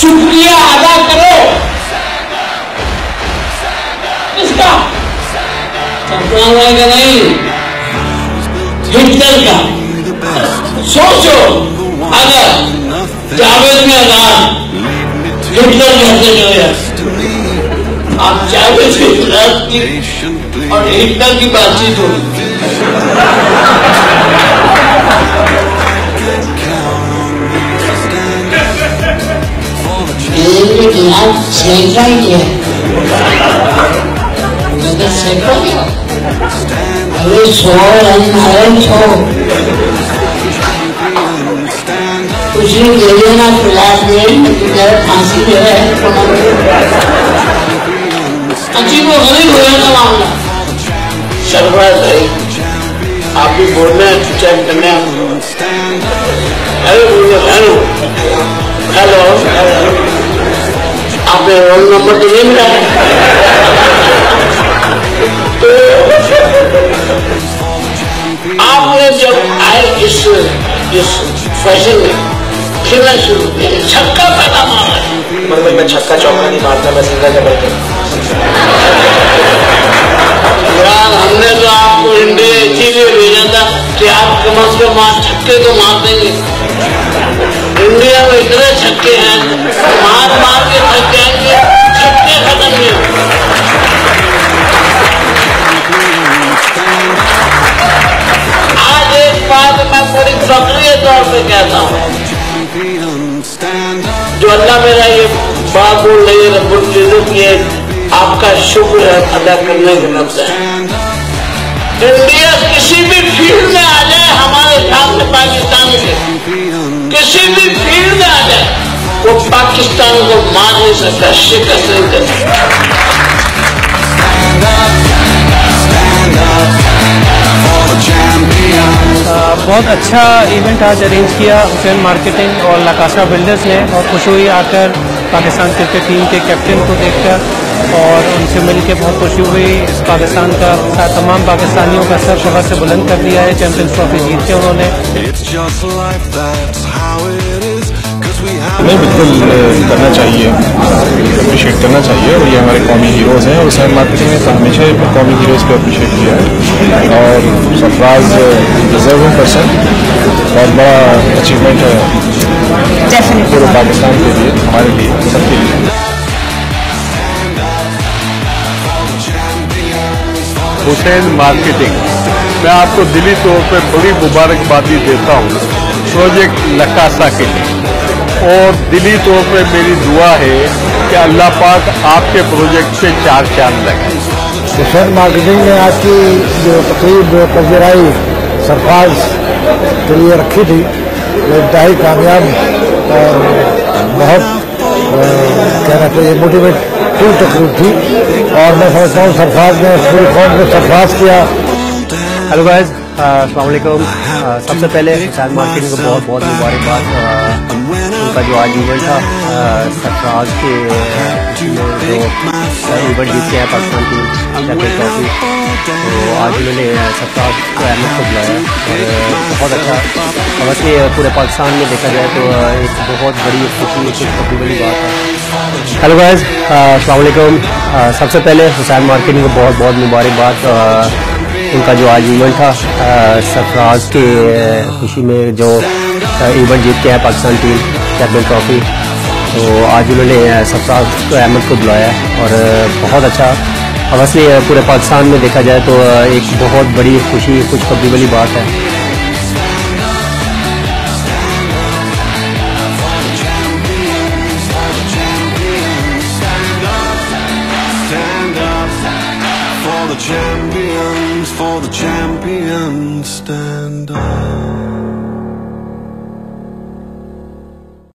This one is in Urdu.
شکریہ ادا کرو۔ اس کا۔ کہ نہیں۔ ہٹلر کا۔ سوچو، اگر جاوید میں ادا ہٹلر کہتے ہیں آپ جاوید کی اور ہٹلر کی بات چیت ہوگی ضروری کہ یار سینکڑا ہی کیا میں نے سینکڑا کیا ارے سو رن ہرن سو کچھ نے دے دینا فلاس میں پھانسی جو ہے عجیب و غریب ہو گیا تھا معاملہ سرفراز بھائی آپ بھی بولنا ہے چیک کرنا ارے بولنا ہیلو ہیلو آپ نے رول نمبر تو نہیں ملا آپ نے جب آئے اس اس فیشن میں کھیلنا شروع کیا چھکا پیدا مارا مطلب میں چھکا چوکا نہیں مارتا میں سنگا سیدھا جبر یار ہم نے تو آپ کو انڈیا اسی لیے بھیجا تھا کہ آپ کم از کم چھکے تو مار دیں گے انڈیا میں اتنے چھکے ہیں مار سے کہتا ہوں جو اللہ میرا یہ باب یہ رب العزت، یہ آپ کا شکر ہے، ادا کرنے کے لفظ ہے۔ انڈیا کسی بھی فیلڈ میں آ جائے، ہمارے سامنے پاکستان سے کسی بھی فیلڈ میں آ جائے، وہ پاکستان کو مار نہیں سکتا شکست نہیں کر سکتا بہت اچھا ایونٹ آج ارینج کیا حسین مارکیٹنگ اور لکاشا بلڈرز نے اور خوش ہوئی آ کر پاکستان کرکٹ ٹیم کے کیپٹن کو دیکھ کر اور ان سے مل کے بہت خوشی ہوئی۔ اس پاکستان کا تمام پاکستانیوں کا سر شہر سے بلند کر دیا ہے۔ چیمپئنس ٹرافی جیت کے انہوں نے۔ ہمیں بالکل کرنا چاہیے۔ اپریشیٹ کرنا چاہیے اور یہ ہمارے قومی ہیروز ہیں اور سین مارکیٹنگ نے ہمیشہ قومی ہیروز کو اپریشیٹ کیا ہے اور سرفراز ڈیزرو پرسن اور بڑا اچیومنٹ ہے پورے پاکستان کے لیے ہمارے لیے سب کے لیے حسین مارکیٹنگ میں آپ کو دلی طور پہ بڑی مبارکبادی دیتا ہوں پروجیکٹ لکاسا کے لیے اور دلی طور پہ میری دعا ہے کہ اللہ پاک آپ کے پروجیکٹ سے چار چاند لگے؟ سر مارکیٹنگ نے آج کی جو تقریب پذیرائی سرفراز کے لیے رکھی تھی وہ انتہائی کامیاب اور بہت کہنا چاہیے موٹیویٹ فل تقریب تھی۔ اور میں سمجھتا ہوں سرفراز نے پوری قوم کو سرفراز کیا۔ الوائز السلام علیکم۔ سب سے پہلے مارکیٹنگ کو بہت بہت مبارکباد۔ کا جو آج ایونٹ تھا سرفراز کے جو ایونٹ کے ہیں پاکستان کی چیمپئن ٹرافی۔ تو آج انہوں نے سرفراز کو احمد کو بلایا اور بہت اچھا۔ حالانکہ پورے پاکستان میں دیکھا جائے تو ایک بہت بڑی خوشی بہت بڑی بات ہے۔ ہیلو گائز السلام علیکم۔ سب سے پہلے حسین مارکیٹنگ کو بہت بہت مبارکباد۔ ان کا جو آج ایونٹ تھا سرفراز کے خوشی میں جو ایونٹ جیت کے ہیں پاکستان ٹیم۔ چیمپئن ٹرافی تو آج انہوں نے سفراز احمد کو بلایا اور بہت اچھا۔ اب اصلی پورے پاکستان میں دیکھا جائے تو ایک بہت بڑی خوشی خوشخبری والی بات ہے۔ For the champions, for the champions, stand up.